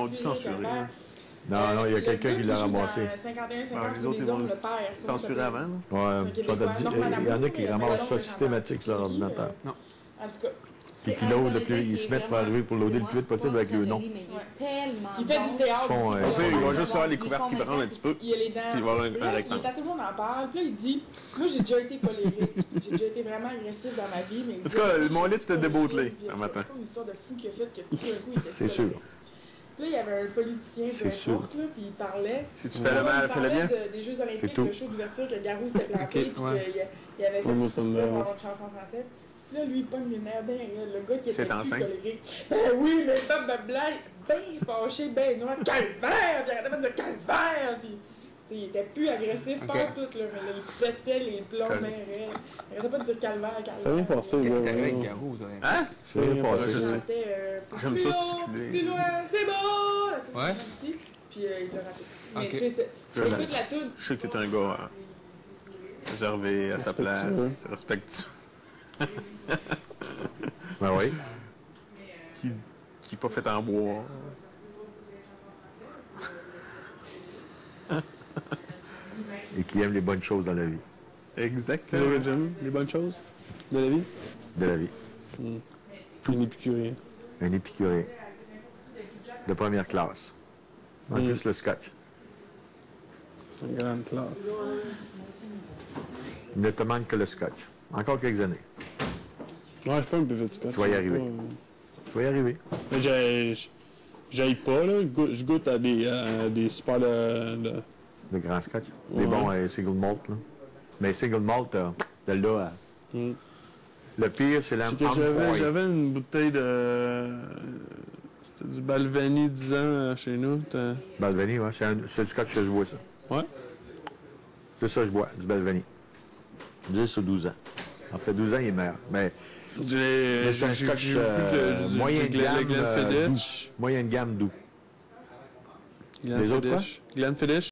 Ils ont dû censurer. hein. Non, non, il y a quelqu'un qui l'a ramassé. Alors, les autres, ils vont le censurer avant. Ouais, tu vas te dire, il y en a qui ramassent ça systématique sur leur ordinateur. Non. En tout cas, Puis qui loadent le plus, ils se mettent pour arriver pour loader le plus vite possible avec le nom. il fait du théâtre. Ils font, euh, il va juste avoir les couvertes qui branlent un petit peu. Il a les dents. Puis il va avoir un- rectangle. tout le monde en parle, puis là, il dit Moi, j'ai déjà été colérique. j'ai déjà été vraiment agressif dans ma vie. En tout dit, cas, Ah, mon lit de y a un matin. pas une histoire de fou qui a fait que tout d'un coup, il était C'est sûr. Là, il y avait un politicien, peu importe, là, puis il parlait. Si tu fais le mal, il fais le bien. parlait de- des Jeux C'est Olympiques, tout. le show d'ouverture que Garou s'était planté, Ok, puis ouais. qu'il avait fait une chanson française. Puis là, lui, il pogne les nerfs bien raides. Le gars qui C'est était plus enceinte. colérique. Ben oui, mais Bob de blague, bien fâché, bien noir, calvaire, puis il arrêtait pas de dire calvaire, puis... il était plus agressif, pas Ok. tout, là, mais là, il pétait les plombs. Il arrêtait pas de dire calvaire, calvaire. Ça vient passer, Qu'est-ce qui là, est arrivé avec. Garou, vous avez- Hein? Chantait, euh, J'aime ça, spéculer. Plus loin, c'est bon! Ouais. Puis euh, il l'a raté. Mais tu sais, c'est- Je c'est sais. toute la toune. Je sais que t'es un gars hein, réservé à sa place, respectueux, Ben oui. qui qui est pas fait en bois. Et qui aime les bonnes choses dans la vie. Exactement. Les bonnes choses de la vie? De la vie. Un épicurien. Un épicurien. De première classe. En Mm. plus, le scotch. Une grande classe. Il ne te manque que le scotch. Encore quelques années. Ouais, je pas un buffet de scotch. Tu vas y arriver. pas. Tu vas y arriver. Mais j'ai- j'aille pas, là. Je goûte- à des, à des super de, de- Le grand scotch. Des bons euh, single malt, là. Mais single malt, euh, de là à... Mm. Le pire, c'est la j'avais, une bouteille de. C'était du Balvenie 10 ans euh, chez nous. Balvenie, ouais. C'est, du scotch que je bois, ça. Ouais. C'est ça que je bois, du Balvenie. 10 ou 12 ans. En fait, 12 ans, il est meilleur. Mais. Mais c'est un scotch, euh, moyen de gamme, euh, moyenne gamme doux. Les autres, quoi? Glenfiddich.